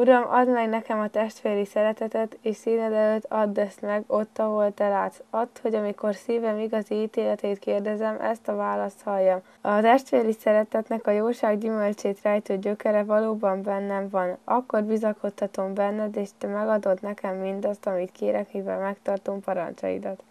Uram, add meg nekem a testvéri szeretetet, és színed előtt add ezt meg ott, ahol te látsz. Add, hogy amikor szívem igazi ítéletét kérdezem, ezt a választ halljam. A testvéri szeretetnek a jóság gyümölcsét rejtő gyökere valóban bennem van. Akkor bizakodhatom benned, és te megadod nekem mindazt, amit kérek, mivel megtartom parancsaidat.